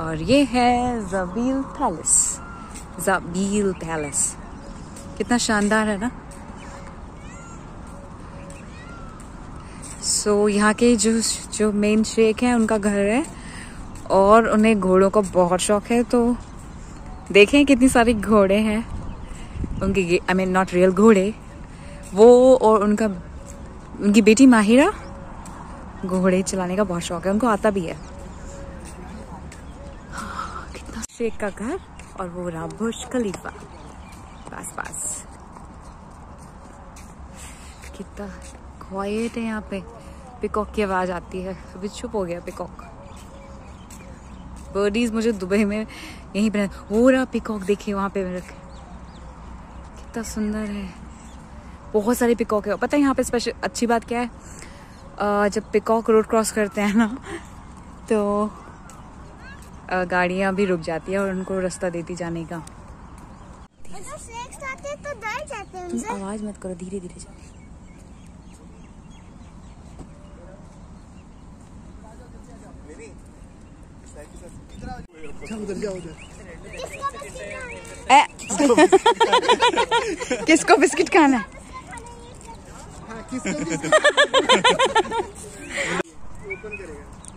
और ये है जबील पैलेस जबील पैलेस कितना शानदार है ना? सो so, यहाँ के जो जो मेन शेख हैं उनका घर है और उन्हें घोड़ों का बहुत शौक है तो देखें कितनी सारी घोड़े हैं। उनकी आई मीन नॉट रियल घोड़े। वो और उनका उनकी बेटी माहिरा घोड़े चलाने का बहुत शौक है। उनको आता भी है कितना शेख का घर और वो रहा बुर्ज खलीफा। पास पास कितना क्वाइट है यहाँ पे। पिकॉक की आवाज़ आती है। अभी चुप हो गया पिकॉक बर्डीज मुझे दुबई में यहीं पे वो रहा पिकॉक देखिए, वहाँ पे रखे। कितना सुंदर है। बहुत सारे पिकॉक है। पता है यहाँ पे स्पेशल अच्छी बात क्या है? जब पिकॉक रोड क्रॉस करते हैं ना तो गाड़ियाँ भी रुक जाती है और उनको रास्ता देती जाने का। तो आवाज़ मत करो धीरे धीरे चलो किसको बिस्किट खाना है?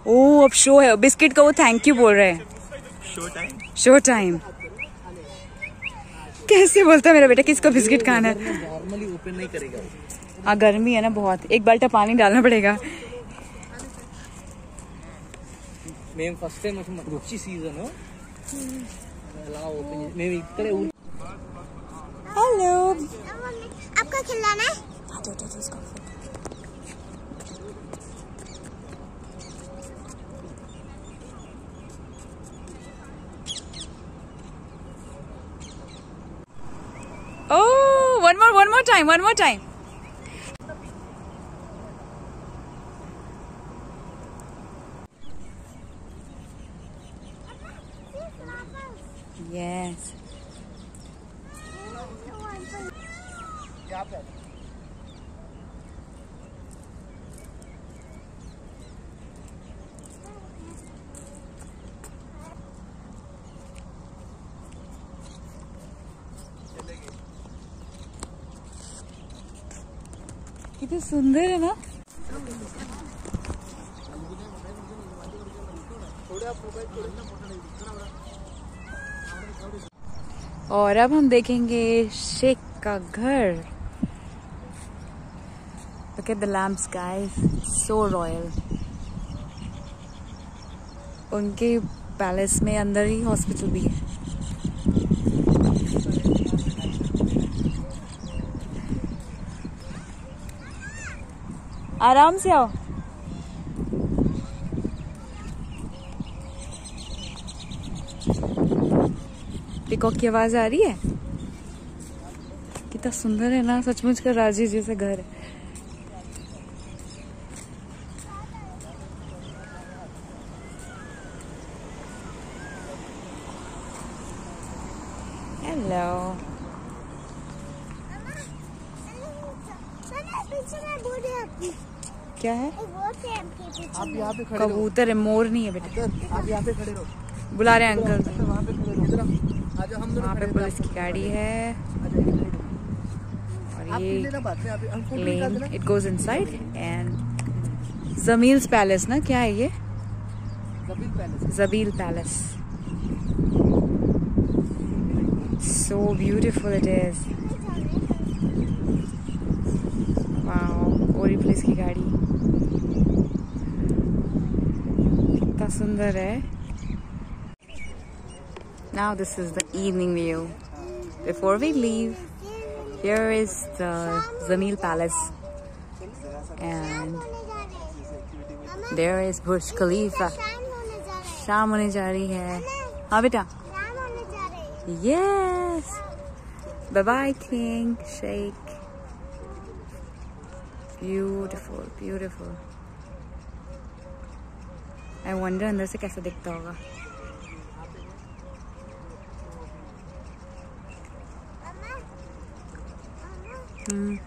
ओ अब शो है बिस्किट का वो थैंक यू बोल रहे हैं शो टाइम शो टाइम कैसे बोलता है मेरा बेटा किसको बिस्किट खाना है नॉर्मली ओपन नहीं करेगा हाँ गर्मी है ना बहुत एक बाल्टा पानी डालना पड़ेगा మేము ఫస్ట్ టైం వచ్చి సీజన్ అలా ఓపెన్ మేము ఇక్కడే हेलो आपका खिलाना है One more, one more time, one more time. Yes. कितने सुंदर है ना और अब हम देखेंगे शेख का घर Look at the lamps, guys. So. उनके पैलेस में अंदर ही हॉस्पिटल भी है आराम से आओ। पिकॉक की आवाज़ आ रही है? कितना सुंदर है ना, सचमुच का राज़ी जैसे घर है। हेलो क्या है? आप यहाँ पे खड़े कबूतर है मोर नहीं है बेटा। आप यहाँ पे खड़े रहो। बुला रहे हैं अंकल। वहाँ पे खड़े रहो। वहाँ पुलिस की गाड़ी है। और ये लेना it goes inside and Jamil's palace ना। क्या है ये? Jabeel palace so beautiful it is. Wow ओरी पुलिस की गाड़ी। कितना सुंदर है now this is the evening view before we leave here is the Zamil Palace and there is Burj Khalifa शाम होने जा रही है हाँ बेटा Yes. Bye bye, King Sheikh. Beautiful, beautiful. I wonder अंदर से कैसा दिखता होगा हम्म